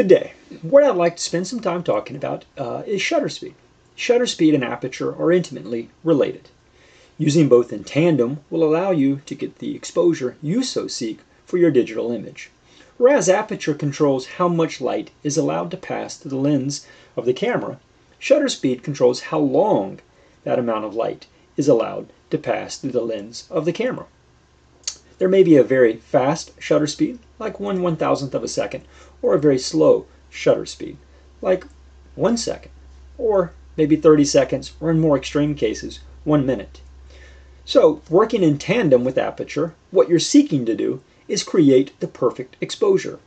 Good day. What I'd like to spend some time talking about uh, is shutter speed. Shutter speed and aperture are intimately related. Using both in tandem will allow you to get the exposure you so seek for your digital image. Whereas aperture controls how much light is allowed to pass through the lens of the camera, shutter speed controls how long that amount of light is allowed to pass through the lens of the camera. There may be a very fast shutter speed, like one one thousandth of a second, or a very slow shutter speed, like one second, or maybe 30 seconds, or in more extreme cases, one minute. So, working in tandem with aperture, what you're seeking to do is create the perfect exposure.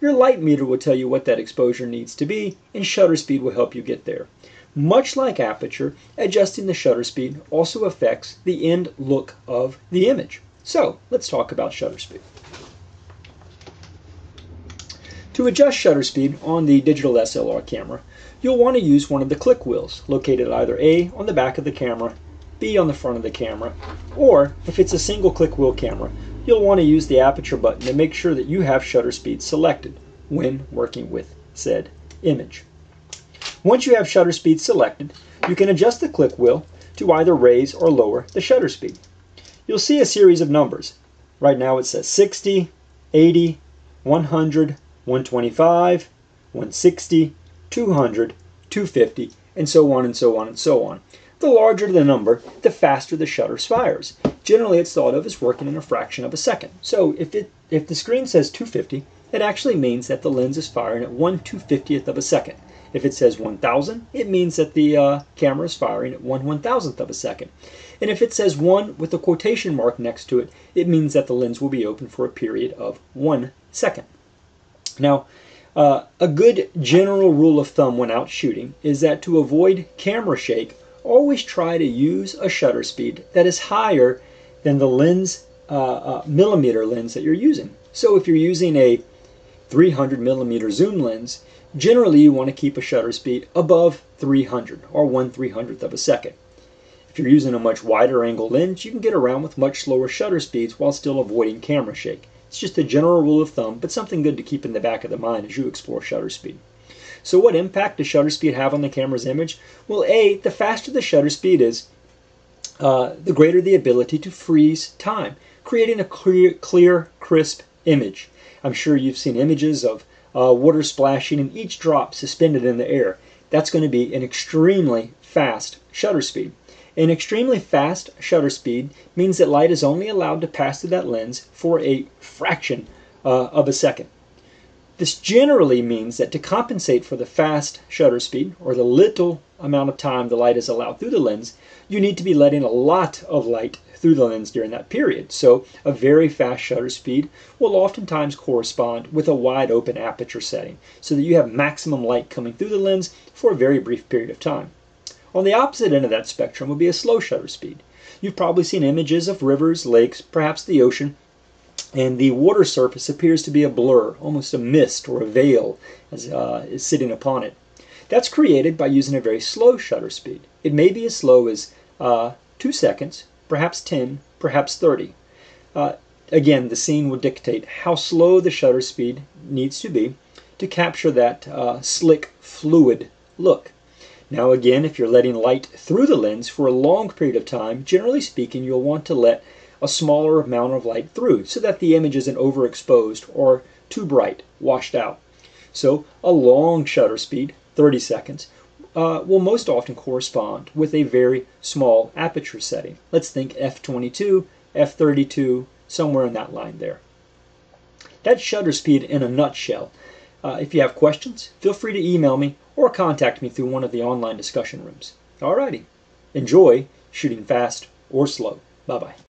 Your light meter will tell you what that exposure needs to be, and shutter speed will help you get there. Much like aperture, adjusting the shutter speed also affects the end look of the image. So let's talk about shutter speed. To adjust shutter speed on the digital SLR camera, you'll want to use one of the click wheels located either A on the back of the camera, B on the front of the camera, or if it's a single click wheel camera, you'll want to use the aperture button to make sure that you have shutter speed selected when working with said image. Once you have shutter speed selected, you can adjust the click wheel to either raise or lower the shutter speed you'll see a series of numbers. Right now it says 60, 80, 100, 125, 160, 200, 250, and so on and so on and so on. The larger the number, the faster the shutter fires. Generally, it's thought of as working in a fraction of a second. So if, it, if the screen says 250, it actually means that the lens is firing at 1 250th of a second. If it says 1000, it means that the uh, camera is firing at 1 1000th of a second. And if it says 1 with a quotation mark next to it, it means that the lens will be open for a period of 1 second. Now, uh, a good general rule of thumb when out shooting is that to avoid camera shake, always try to use a shutter speed that is higher than the lens uh, uh, millimeter lens that you're using. So if you're using a 300 millimeter zoom lens, Generally, you want to keep a shutter speed above 300 or 1 300th of a second. If you're using a much wider angle lens, you can get around with much slower shutter speeds while still avoiding camera shake. It's just a general rule of thumb, but something good to keep in the back of the mind as you explore shutter speed. So what impact does shutter speed have on the camera's image? Well, A, the faster the shutter speed is, uh, the greater the ability to freeze time, creating a clear, clear, crisp image. I'm sure you've seen images of uh, water splashing, and each drop suspended in the air. That's going to be an extremely fast shutter speed. An extremely fast shutter speed means that light is only allowed to pass through that lens for a fraction uh, of a second. This generally means that to compensate for the fast shutter speed, or the little amount of time the light is allowed through the lens, you need to be letting a lot of light through the lens during that period. So a very fast shutter speed will oftentimes correspond with a wide open aperture setting so that you have maximum light coming through the lens for a very brief period of time. On the opposite end of that spectrum would be a slow shutter speed. You've probably seen images of rivers, lakes, perhaps the ocean, and the water surface appears to be a blur, almost a mist or a veil as, uh, is sitting upon it. That's created by using a very slow shutter speed. It may be as slow as uh, 2 seconds, perhaps 10, perhaps 30. Uh, again, the scene will dictate how slow the shutter speed needs to be to capture that uh, slick, fluid look. Now again, if you're letting light through the lens for a long period of time, generally speaking, you'll want to let a smaller amount of light through so that the image isn't overexposed or too bright, washed out. So a long shutter speed, 30 seconds, uh, will most often correspond with a very small aperture setting. Let's think f22, f32, somewhere in that line there. That's shutter speed in a nutshell. Uh, if you have questions, feel free to email me or contact me through one of the online discussion rooms. Alrighty. Enjoy shooting fast or slow. Bye bye.